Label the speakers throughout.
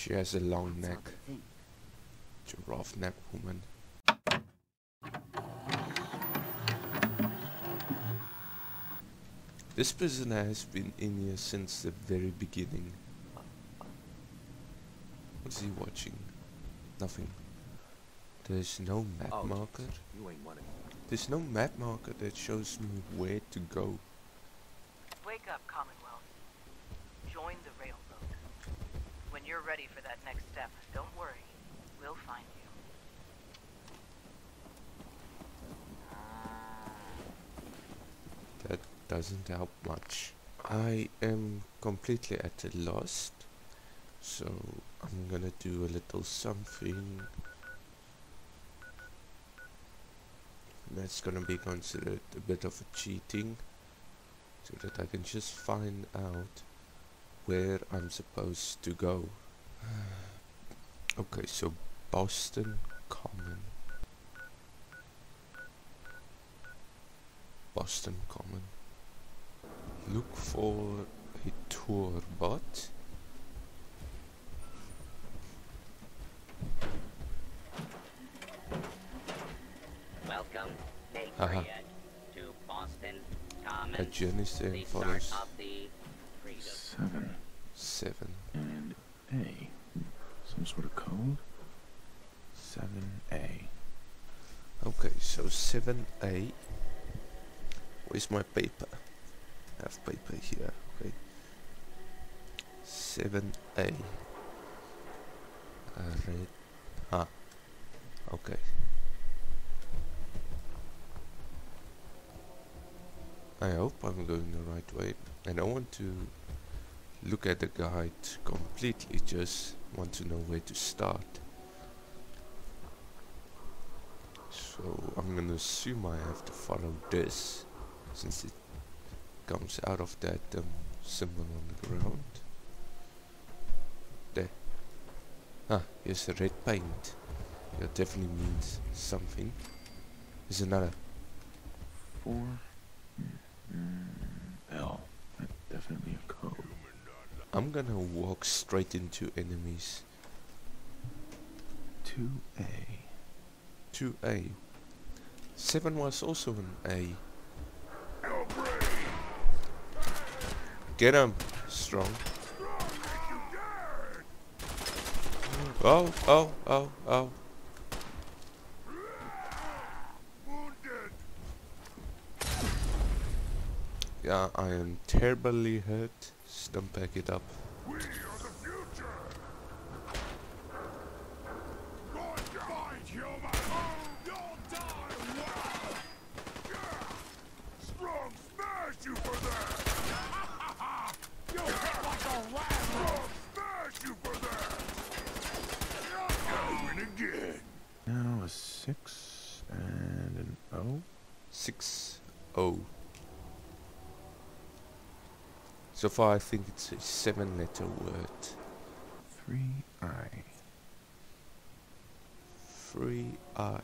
Speaker 1: She has a long
Speaker 2: That's
Speaker 1: neck.
Speaker 2: not the thing.
Speaker 1: Giraffe neck woman. This prisoner has been in here since the very beginning. What is he watching? Nothing. There's no map
Speaker 3: Oh,
Speaker 1: marker.
Speaker 3: You ain't one
Speaker 1: There's no map marker that shows me where to go.
Speaker 4: Wake up, Commonwealth. Join the railroad. When you're ready for that next step, don't worry. We'll find you.
Speaker 1: That doesn't help much. I am completely at a loss. So I'm gonna do a little something. That's gonna be considered a bit of a cheating. So that I can just find out where I'm supposed to go. Okay, so Boston Common. Boston Common. Look for a tour bot.
Speaker 5: Welcome, Aha. to Boston Common.
Speaker 1: A journey
Speaker 5: for
Speaker 1: follows.
Speaker 2: Seven.
Speaker 1: Seven.
Speaker 2: Mm. 7A. Some sort of code? 7A.
Speaker 1: Okay, so 7A. Where's my paper? I have paper here, okay. 7A. Uh. Ah, okay. I hope I'm going the right way and I want to look at the guide completely, just want to know where to start. So I'm gonna assume I have to follow this, since it comes out of that um, symbol on the ground. There. Ah, here's a red paint. That definitely means something. There's another.
Speaker 2: Four mm, L. That's definitely a code.
Speaker 1: I'm gonna walk straight into enemies.
Speaker 2: Two A.
Speaker 1: 2A. 7 was also an A. Get him, strong. Oh, oh, oh, oh. Yeah, I am terribly hurt. Just don't back it up.
Speaker 2: Now a six and an O.
Speaker 1: 6 0. So far, I think it's a seven letter word.
Speaker 2: Three I.
Speaker 1: 3 I.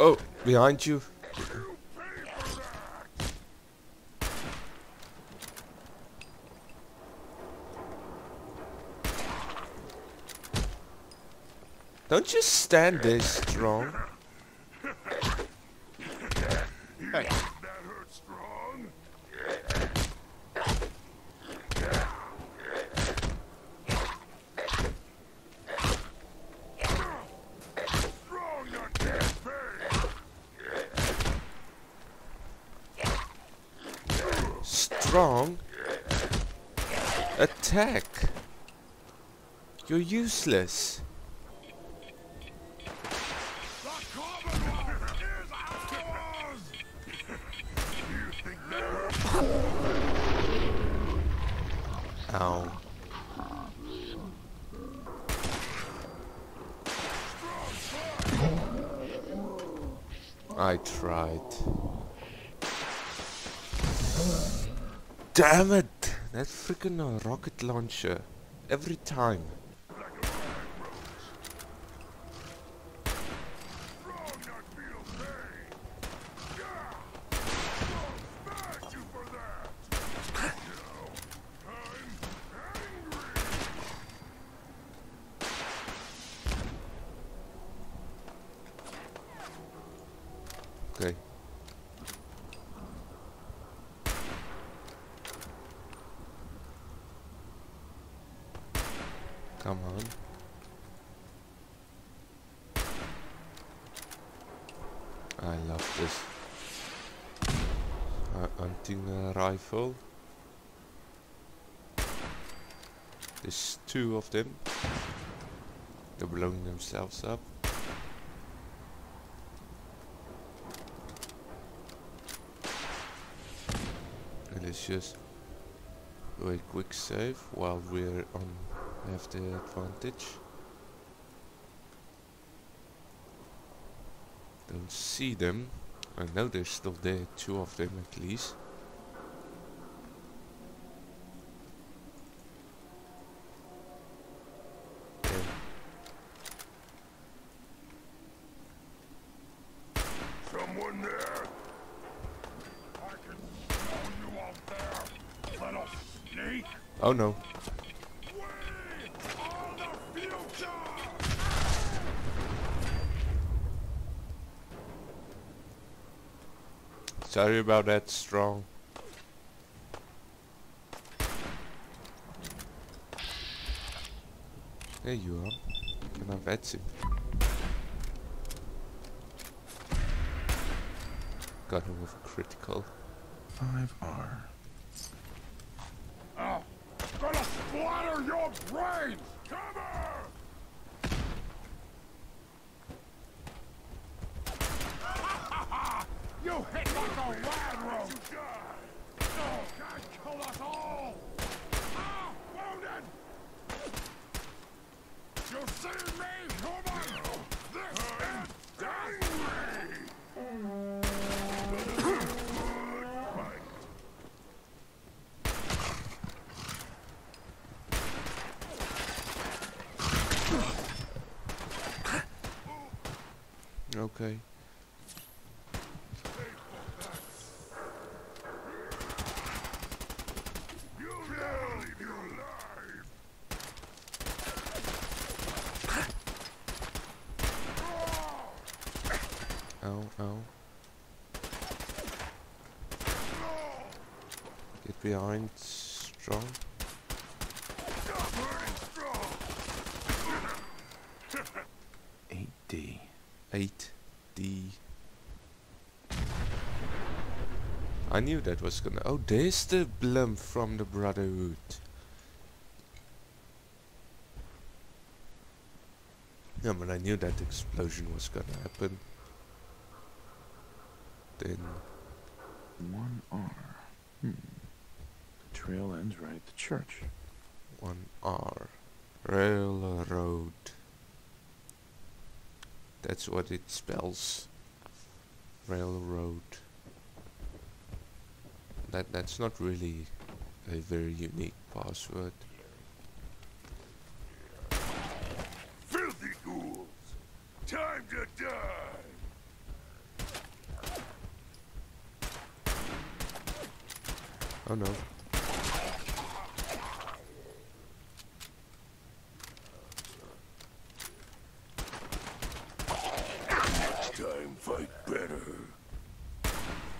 Speaker 1: Oh, behind you. Don't you stand there strong. Hey. Strong. Attack. You're useless. Ow. I tried. Damn it! That freaking uh, rocket launcher. Every time. Okay. Come on. I love this. Hunting uh, rifle. There's two of them. They're blowing themselves up. And let's just do a quick save while we're on have the advantage. Don't see them. I know they're still there, two of them at least. Yeah.
Speaker 3: Someone there? I can smell you out there, little sneak.
Speaker 1: Oh no. Sorry about that, Strong. There you are. Can I vet him? Got him with a critical.
Speaker 2: 5R.
Speaker 3: Oh, gonna splatter your brains! Cover! you hit like a ladro! Oh, God, kill us all! Ah, wounded! You see me, human? This is angry!
Speaker 1: Okay. Behind, Strong.
Speaker 3: Burning strong!
Speaker 2: 8D.
Speaker 1: 8D. I knew that was gonna... Oh, there's the blimp from the Brotherhood. Yeah, but I knew that explosion was gonna happen. Then...
Speaker 2: 1R. Hmm. The trail ends right at the church.
Speaker 1: 1R. Railroad. That's what it spells. Railroad. That that's not really a very unique password.
Speaker 3: Filthy ghouls! Time to die!
Speaker 1: Oh no.
Speaker 3: Next time, fight better.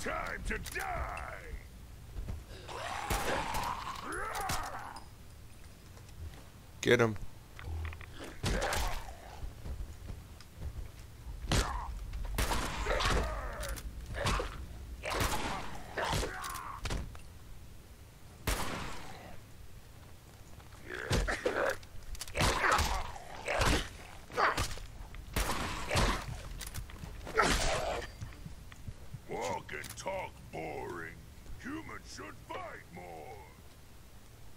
Speaker 3: Time to die!
Speaker 1: Get him.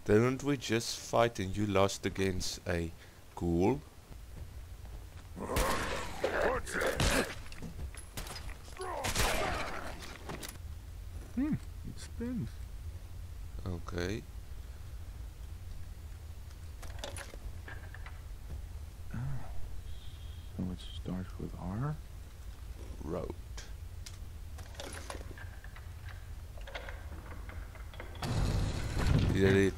Speaker 1: Didn't we just fight and you lost against a ghoul?
Speaker 3: What's it? Strong!
Speaker 2: Hmm. It spins.
Speaker 1: Okay.
Speaker 2: So it starts with R.
Speaker 1: Road. Did it?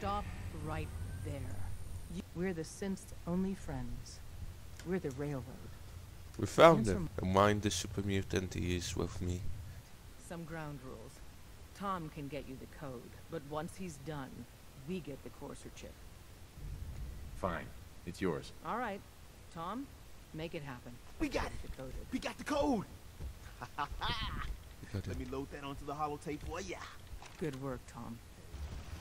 Speaker 6: Stop
Speaker 4: We're the synth's only friends. We're the railroad.
Speaker 1: We found
Speaker 4: And
Speaker 1: him. And mind the super mutant he is with me.
Speaker 4: Some ground rules. Tom can get you the code, but once he's done, we get the courser chip.
Speaker 2: Fine. It's yours.
Speaker 4: All right, Tom, make it happen.
Speaker 6: We got it.
Speaker 4: Decoded.
Speaker 6: We got the code.
Speaker 1: Got
Speaker 6: Let me load that onto the holotape for ya.
Speaker 4: Good work, Tom.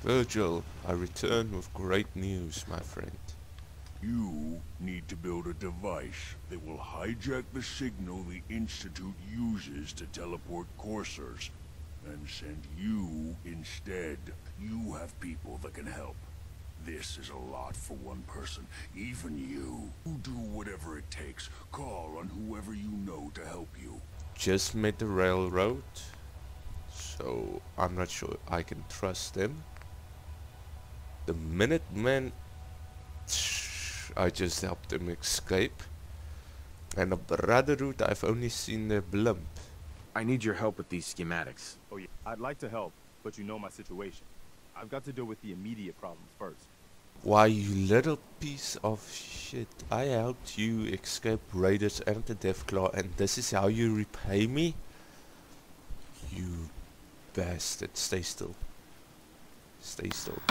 Speaker 1: Virgil, I return with great news, my friend.
Speaker 3: You need to build a device that will hijack the signal the Institute uses to teleport coursers and send you instead. You have people that can help. This is a lot for one person, even you. You do whatever it takes. Call on whoever you know to help you.
Speaker 1: Just made the railroad. So I'm not sure I can trust them. The Minutemen. I just helped them escape. And the Brotherhood, I've only seen their blimp.
Speaker 2: I need your help with these schematics.
Speaker 7: Oh yeah, I'd like to help, but you know my situation. I've got to deal with the immediate problems first.
Speaker 1: Why, you little piece of shit. I helped you escape Raiders and the Deathclaw, and this is how you repay me? You bastard. Stay still. Stay still.